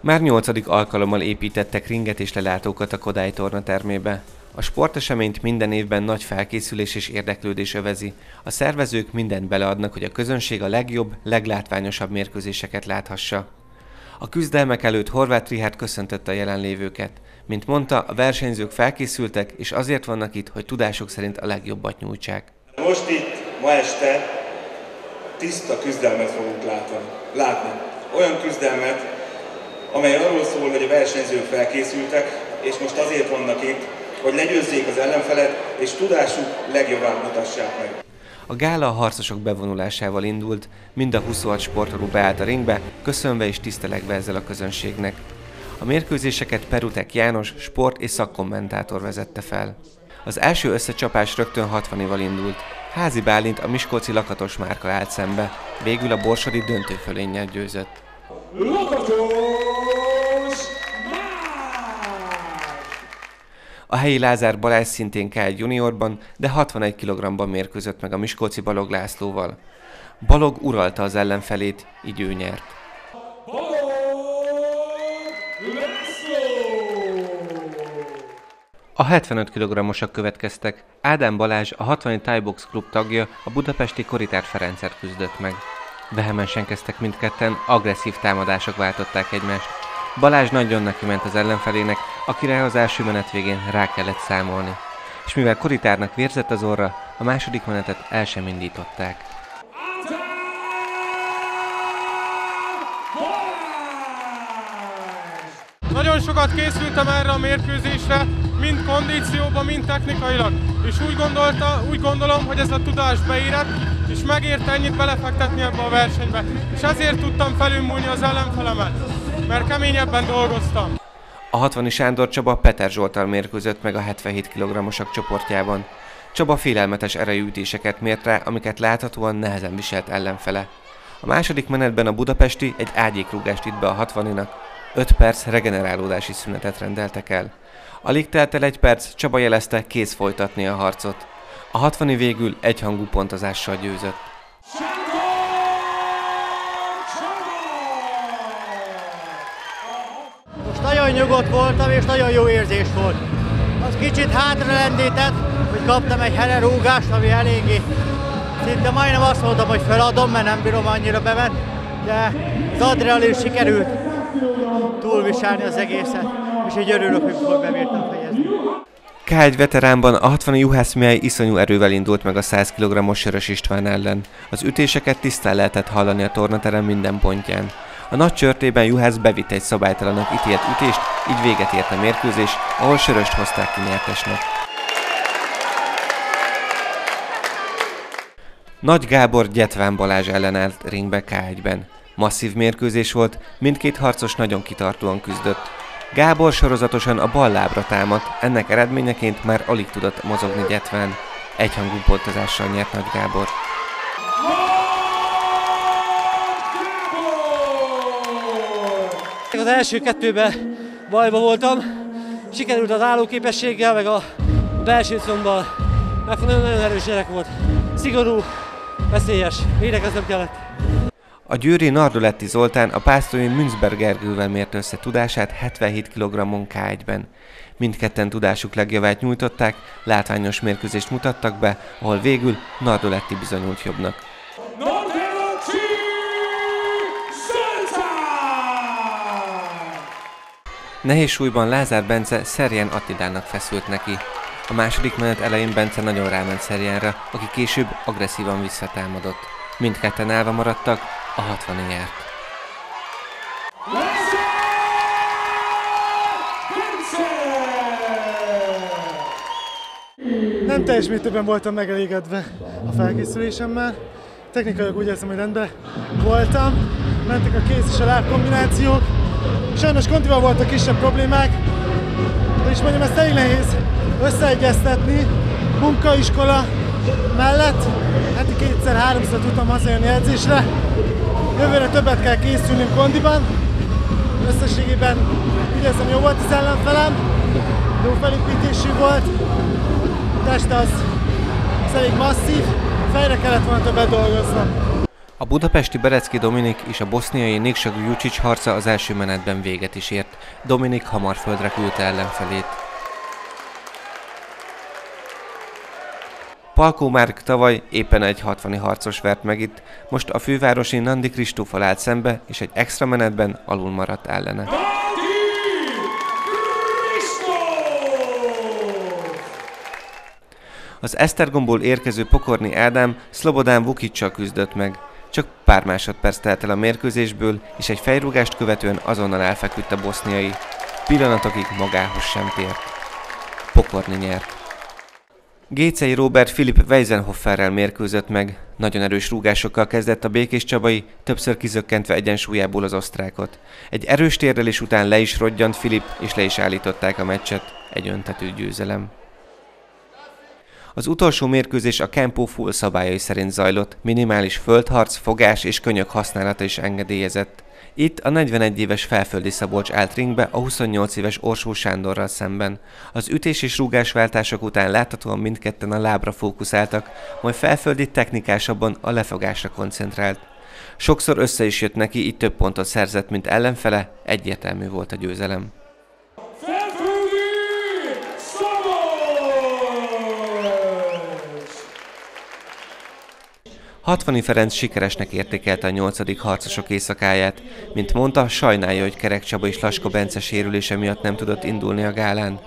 Már nyolcadik alkalommal építettek ringet és lelátókat a Kodály torna termébe. A sporteseményt minden évben nagy felkészülés és érdeklődés övezi. A szervezők mindent beleadnak, hogy a közönség a legjobb, leglátványosabb mérkőzéseket láthassa. A küzdelmek előtt Horváth Rihárd köszöntötte a jelenlévőket. Mint mondta, a versenyzők felkészültek, és azért vannak itt, hogy tudásuk szerint a legjobbat nyújtsák. Most itt, ma este tiszta küzdelmet fogunk látni. Olyan küzdelmet, amely arról szól, hogy a versenyzők felkészültek, és most azért vannak itt, hogy legyőzzék az ellenfelet, és tudásuk legjobbát mutassák meg. A gála a harcosok bevonulásával indult, mind a 26 sportoló beállt a ringbe, köszönve és tisztelegve ezzel a közönségnek. A mérkőzéseket Perutek János, sport és szakkommentátor vezette fel. Az első összecsapás rögtön 60-ival indult. Házi Bálint a Miskolci lakatos márka állt szembe, végül a borsodi döntőfölénnyel győzött. Lakatos A helyi Lázár Balázs szintén k juniorban, de 61 kg-ban mérkőzött meg a Miskolci Balog Lászlóval. Balog uralta az ellenfelét, így ő nyert. A 75 kg-osak következtek. Ádám Balázs, a 60 Thai Box Klub tagja, a budapesti Koritár Ferencer küzdött meg. Vehemensen kezdtek mindketten, agresszív támadások váltották egymást. Balázs nagyon neki ment az ellenfelének, akire az első menet végén rá kellett számolni. És mivel Koritárnak vérzett az orra, a második menetet el sem indították. Nagyon sokat készültem erre a mérkőzésre, mind kondícióban, mind technikailag. És úgy, gondolta, úgy gondolom, hogy ez a tudás beérett, és megérte ennyit belefektetni ebbe a versenybe. És ezért tudtam felülmúlni az ellenfelemet, mert keményebben dolgoztam. A 60 Sándor Csaba Peter Zsoltal mérkőzött meg a 77 kg-osak csoportjában. Csaba félelmetes erejű ütéseket mért rá, amiket láthatóan nehezen viselt ellenfele. A második menetben a budapesti egy ágyékrúgást itt be a 60-nak, 5 perc regenerálódási szünetet rendeltek el. Alig telt el egy perc, Csaba jelezte, kész folytatni a harcot. A 60 végül egyhangú pontozással győzött. Most nagyon nyugodt voltam, és nagyon jó érzés volt. Az kicsit hátra lendített, hogy kaptam egy rúgást, ami eléggé szinte majdnem azt mondtam, hogy feladom, mert nem bírom annyira bevenni, de az adrenalin sikerült túlviselni az egészet, és így örülök, hogy fog bebírtam fejezni. K1 veteránban a 60 Juhász Mihály iszonyú erővel indult meg a 100 kg-os Sörös István ellen. Az ütéseket tisztán lehetett hallani a tornaterem minden pontján. A nagy csörtében Juhász bevitt egy szabálytalanok ítélt ütést, így véget ért a mérkőzés, ahol Söröst hozták ki nyertesnek. Nagy Gábor Gyetván Balázs ellen állt ringbe K1-ben. Masszív mérkőzés volt, mindkét harcos nagyon kitartóan küzdött. Gábor sorozatosan a bal lábra támadt, ennek eredményeként már alig tudott mozogni Gyetván. Egyhangú pontozással nyert Nagy Gábor. Az első kettőben bajba voltam, sikerült az állóképességgel, meg a belső szombbal, mert nagyon erős gyerek volt. Szigorú, veszélyes, védekeznem kellett. A győri Nardoletti Zoltán a pásztori Münzberg Gergővel mért össze tudását 77 kg-on K1-ben. Mindketten tudásuk legjavát nyújtották, látványos mérkőzést mutattak be, ahol végül Nardoletti bizonyult jobbnak. Nehéz súlyban Lázár Bence Szerjen Attilának feszült neki. A második menet elején Bence nagyon ráment Szerjenre, aki később agresszívan visszatámadott. Mindketten állva maradtak, a 60 járt. Nem teljes mértékben voltam megelégedve a felkészülésemmel. Technikailag úgy érzem, hogy rendben voltam. Mentek a kéz és a láb kombinációk. Sajnos kontival voltak kisebb problémák, de is mondjam, ezt elég nehéz összeegyeztetni munkaiskola mellett. Heti kétszer-háromszor tudtam hazajönni edzésre. Jövőre többet kell készülnünk kondiban. Összességében úgy jó volt az ellenfelem, jó felépítésű volt, a test az, az elég masszív, fejre kellett volna többet dolgoznom. A budapesti Berecki Dominik és a boszniai Niksa Jucic harca az első menetben véget is ért. Dominik hamar földre küldte ellenfelét. Palkó Márk tavaly éppen egy 60 harcos vert meg itt, most a fővárosi Nandi Kristófal állt szembe, és egy extra menetben alul maradt ellene. Az Esztergomból érkező Pokorni Ádám Szlobodán Vukicsal küzdött meg. Csak pár másodperc telt el a mérkőzésből, és egy fejrúgást követően azonnal elfeküdt a boszniai. Pillanatokig magához sem tért. Pokorni nyert. Gécei Robert Philip Weisenhofferrel mérkőzött meg. Nagyon erős rúgásokkal kezdett a Békés Csabai, többször kizökkentve egyensúlyából az osztrákot. Egy erős térdelés után le is rodjant Philip, és le is állították a meccset. Egy öntető győzelem. Az utolsó mérkőzés a Campo Full szabályai szerint zajlott, minimális földharc, fogás és könyök használata is engedélyezett. Itt a 41 éves felföldi Szabolcs állt ringbe a 28 éves Orsó Sándorral szemben. Az ütés és rúgásváltások után láthatóan mindketten a lábra fókuszáltak, majd felföldi technikásabban a lefogásra koncentrált. Sokszor össze is jött neki, így több pontot szerzett, mint ellenfele, egyértelmű volt a győzelem. 60 Ferenc sikeresnek értékelte a nyolcadik harcosok éjszakáját. Mint mondta, sajnálja, hogy Kerek Csaba és Laska Bence sérülése miatt nem tudott indulni a gálán.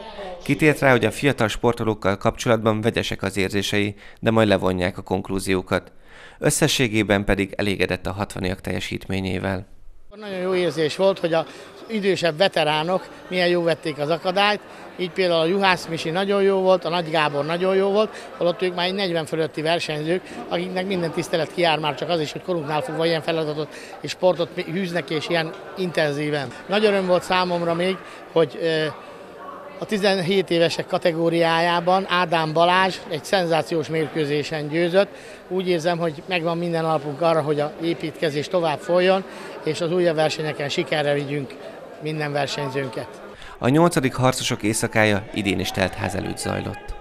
Kitért rá, hogy a fiatal sportolókkal kapcsolatban vegyesek az érzései, de majd levonják a konklúziókat. Összességében pedig elégedett a 60 teljesítményével. Nagyon jó érzés volt, hogy az idősebb veteránok milyen jó vették az akadályt, így például a Juhász Misi nagyon jó volt, a Nagy Gábor nagyon jó volt, holott ők már egy 40 fölötti versenyzők, akiknek minden tisztelet kiár már csak az is, hogy korunknál fogva ilyen feladatot és sportot hűznek és ilyen intenzíven. Nagy öröm volt számomra még, hogy a 17 évesek kategóriájában Ádám Balázs egy szenzációs mérkőzésen győzött. Úgy érzem, hogy megvan minden alapunk arra, hogy a építkezés tovább folyjon, és az újabb versenyeken sikerre vigyünk minden versenyzőnket. A nyolcadik harcosok éjszakája idén is telt ház előtt zajlott.